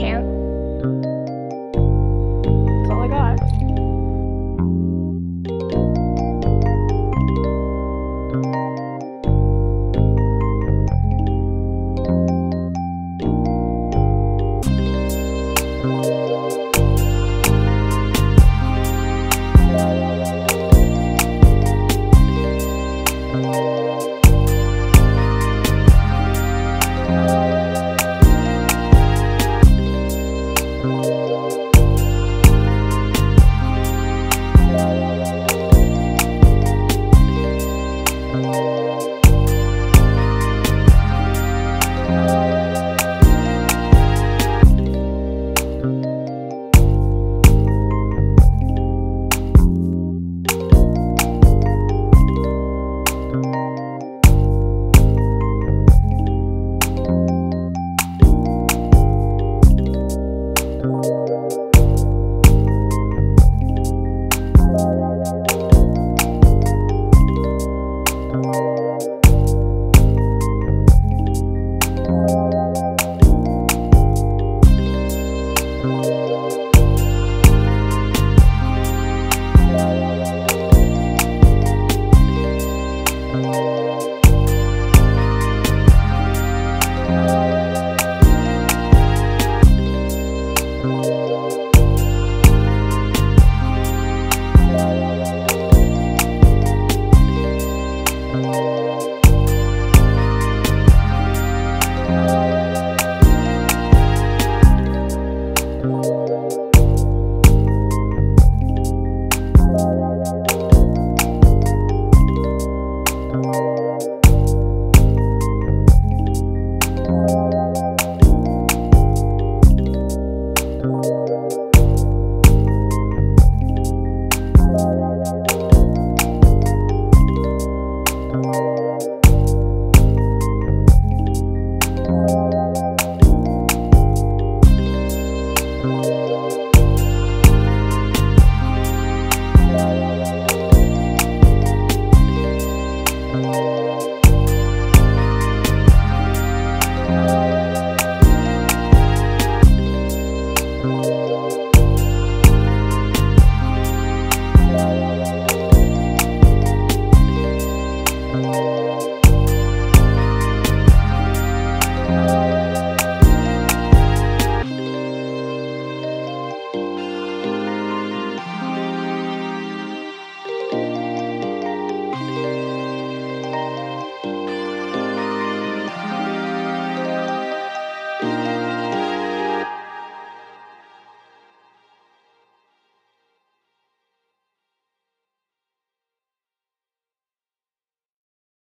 can't. That's all I got.